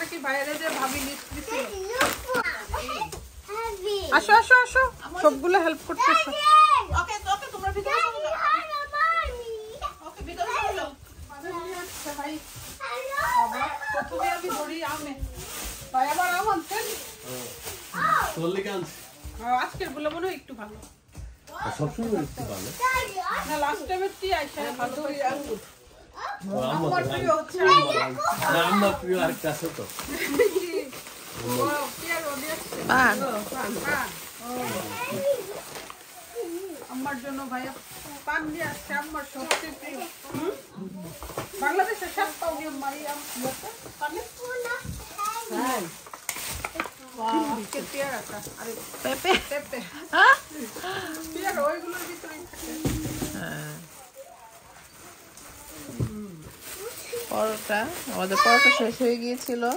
নাকি বাইরে যে ভাবি আসো আসো আসো। সবগুলো হেল্প করতেছো। ওকে ওকে তোমরা ভিতরে ওকে ভিতরে চলে। আচ্ছা ভাই। প্রথমে আমি ধরি আমে ভাই আবার আম আনতেন লেগে আজকেরগুলো মনে হয় একটু ভালো। সবসময় একটু ভালো। না লাস্ট টাইমের টি আইসা ভালো পাইছি। ও, আম্মা আমার তো প্রিয় হচ্ছে না, আম্মা প্রিয় আরেকটা আছে তো ও, কি আর ওদি আসছে? পান পান, ও। আমার জন্য ভাইয়া পান দিয়ে আসছে আমার সবচেয়ে প্রিয় হুম? বাংলাদেশে সাত পাউনি আমার এই আম ইয়েতে, পানে। আজকে পেয়ারাটা, আরে পেঁপে পেঁপে। হ্যাঁ? পরোটা। আমাদের পরোটা শেষ হয়ে গিয়েছিল।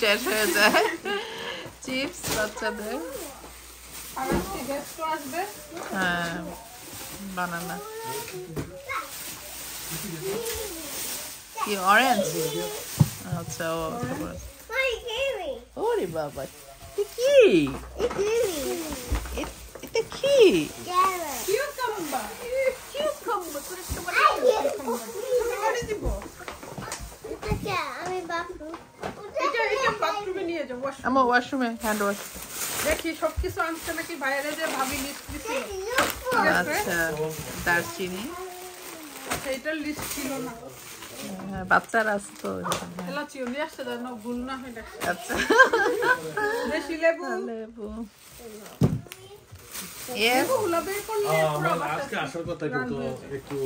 শেষ হয়ে যায়। চিপস বাচ্চাদের। হ্যাঁ বানানা। কি অরেঞ্জ আচ্ছা ও ওরে বাবা কি? এটা কি? আমার ওয়াশরুমে হ্যান্ড ওয়াশ দেখি সবকিছু আনছে নাকি বাইরে যে ভাবি লিস্ট দিছিল আচ্ছা দারচিনি এটার লিস্ট ছিল না হ্যাঁ, বাচ্চারা আছে তো। এলাচিও নিয়ে আসছে যেন ভুল না হয় দেখে আচ্ছা বেশি লেবু লেবু আজকে আসার কথা কিন্তু একটু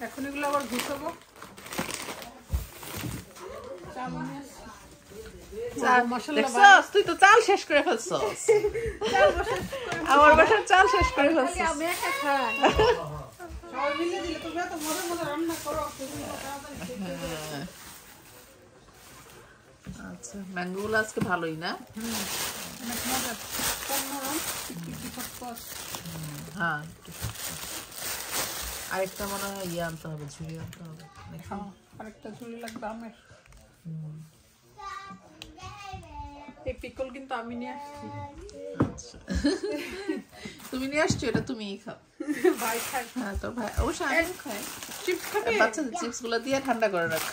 এখন এগুলো আবার গুছাবো চা বানিয়ে আসছি। চাল- মশলা দেখছস? তুই তো চাল শেষ করে ফেলছস। আমার বাসার চাল শেষ ফেলছস। আচ্ছা ম্যাঙ্গোগুলো আজকে ভালোই না। হ্যাঁ আরেকটা মনে হয় ইয়ে আনতে হবে ঝুড়ি আনতে হবে। হ্যাঁ, আরেকটা ঝুড়ি লাগবে আমের। এই পিকল কিন্তু আমি নিয়ে আসছি। আচ্ছা। তুমি নিয়ে আসছো এটা তুমিই খাও। ভাই খাই। হ্যাঁ তোর ভাই অবশ্যই আমি খাই। চিপস খাবে? বাচ্চাদের চিপসগুলো দিয়ে ঠান্ডা করে রাখো।